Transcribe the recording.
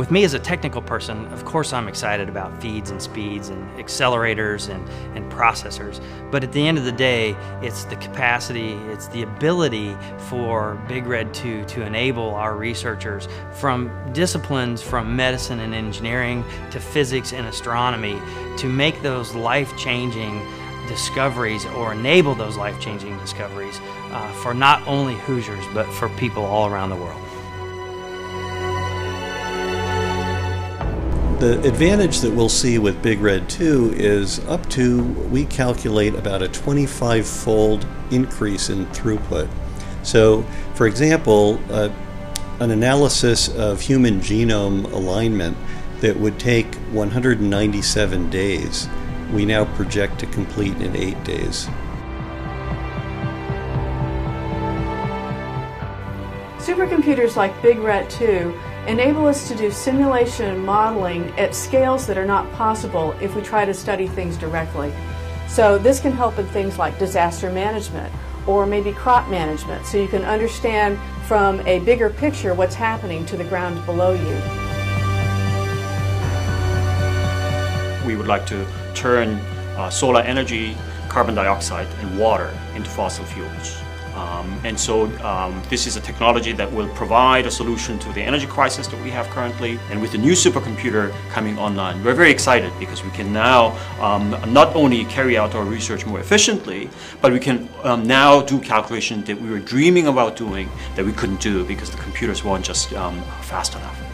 with me as a technical person, of course I'm excited about feeds and speeds and accelerators and, and processors. But at the end of the day, it's the capacity, it's the ability for Big Red 2 to enable our researchers from disciplines from medicine and engineering to physics and astronomy to make those life-changing discoveries or enable those life-changing discoveries uh, for not only Hoosiers but for people all around the world. The advantage that we'll see with Big Red 2 is up to, we calculate about a 25 fold increase in throughput. So, for example, uh, an analysis of human genome alignment that would take 197 days, we now project to complete in eight days. Supercomputers like Big Red 2 enable us to do simulation and modeling at scales that are not possible if we try to study things directly. So this can help in things like disaster management or maybe crop management so you can understand from a bigger picture what's happening to the ground below you. We would like to turn uh, solar energy, carbon dioxide, and water into fossil fuels. Um, and so um, this is a technology that will provide a solution to the energy crisis that we have currently. And with the new supercomputer coming online, we're very excited because we can now um, not only carry out our research more efficiently, but we can um, now do calculations that we were dreaming about doing that we couldn't do because the computers weren't just um, fast enough.